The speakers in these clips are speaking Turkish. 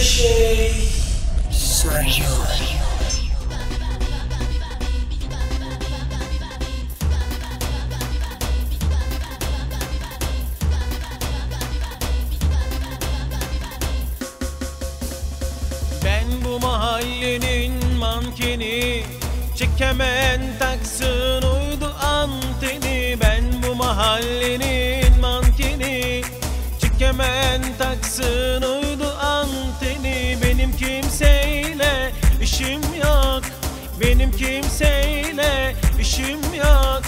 şey Sergio Ben bu mahallenin mankeni Çekemen taksın uydu anteni. Ben bu mahallenin mankeni Çekemen taksın uydu Benim kimseyle işim yok. Benim kimseyle işim yok.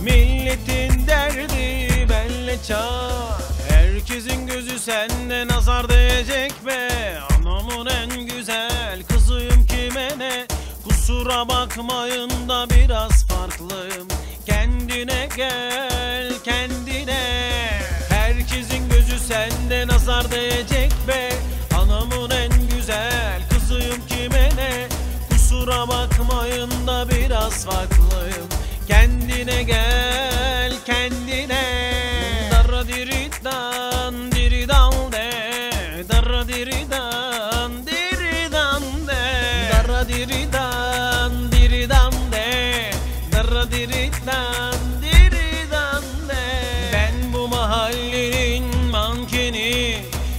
Milletin derdi benle çok Herkesin gözü sende nazar değecek be. Anamın en güzel kızıyım kime ne? Kusura bakmayın da biraz farklıyım. Kendine gel kendine. Herkesin gözü sende nazar değecek be Bakmayın da biraz farklıyım. Kendine gel kendine. Darra diridan diridan de. Darra diridan diridan de. Darra diridan diridan de. Darra diridan diridan de. Ben bu mahallenin mankeni.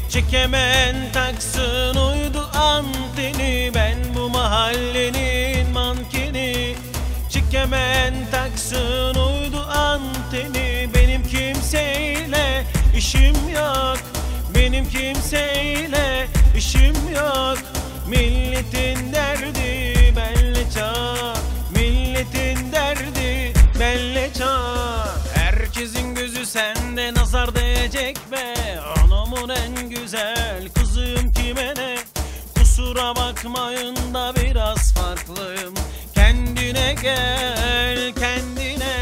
Çekemen taksın Çekemen taksın uydu anteni. Benim kimseyle işim yok. Benim kimseyle işim yok. Milletin derdi benle çok. Milletin derdi benle çok. Herkesin gözü sende nazar değecek be. Anamın en güzel kızıyım kime ne? Kusura bakmayın da biraz farklıyım kendine gel kendine.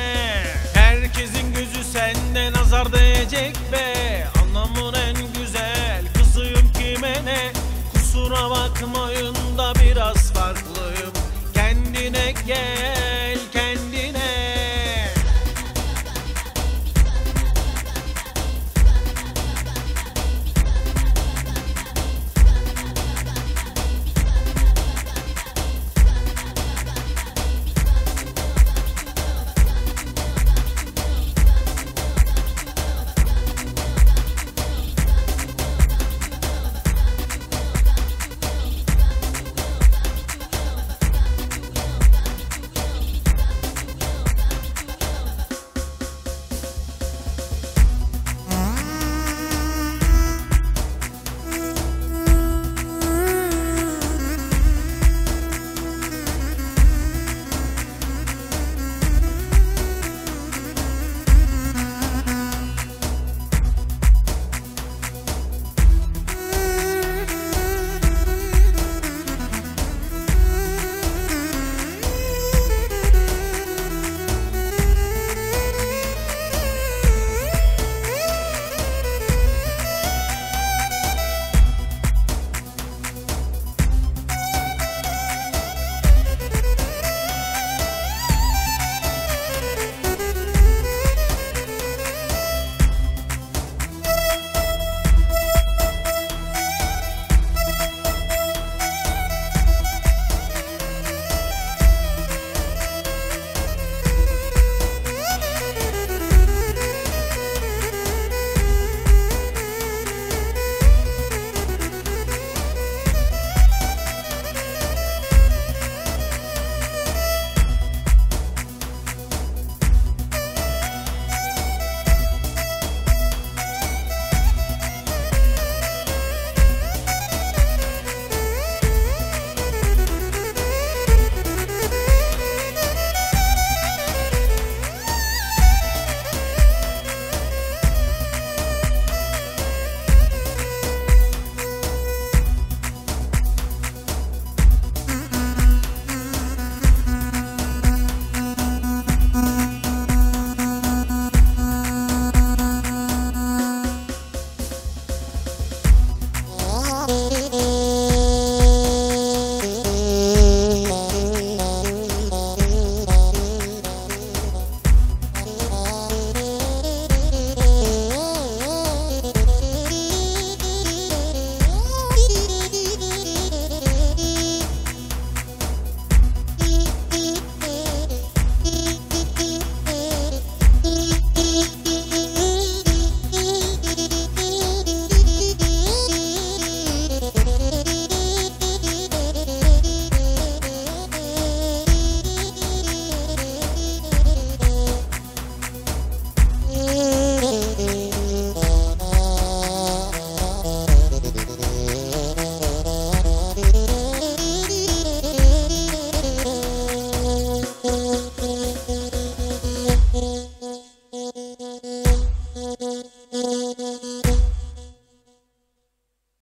Herkesin gözü sende nazar değecek be. Anlamın en güzel kızıyım kime ne? Kusura bakmayın da biraz farklıyım. Kendine gel.